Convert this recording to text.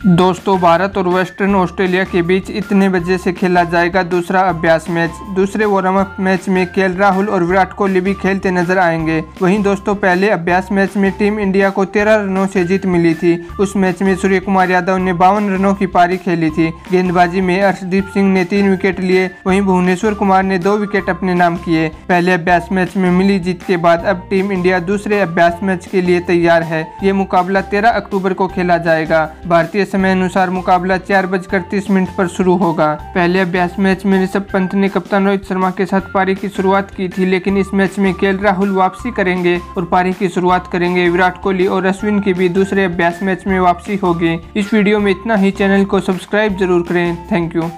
दोस्तों, भारत और western Australia के बीच इतने बजे से खेला जाएगा दूसरा अभ्यास मैच। दूसरे वार्म अप मैच में के राहुल और विराट कोहली भी खेलते नज़र आएँगे। वहीं दोस्तों, पहले अभ्यास मैच में टीम इंडिया को तेरह रनों से जीत मिली थी। उस मैच में सूर्य कुमार यादव ने बावन रनों की पारी खेली थी। गेंदबाजी में अर्शदीप सिंह ने तीन विकेट लिए, वही भुवनेश्वर कुमार ने दो विकेट अपने नाम किए। पहले अभ्यास मैच में मिली जीत के बाद अब टीम इंडिया दूसरे अभ्यास मैच के लिए तैयार है। ये मुकाबला तेरह अक्टूबर को खेला जाएगा। भारतीय समय अनुसार मुकाबला चार बजकर तीस मिनट पर शुरू होगा। पहले अभ्यास मैच में ऋषभ पंत ने कप्तान रोहित शर्मा के साथ पारी की शुरुआत की थी, लेकिन इस मैच में के राहुल वापसी करेंगे और पारी की शुरुआत करेंगे। विराट कोहली और अश्विन की भी दूसरे अभ्यास मैच में वापसी होगी। इस वीडियो में इतना ही। चैनल को सब्सक्राइब ज़रूर करें। Thank you.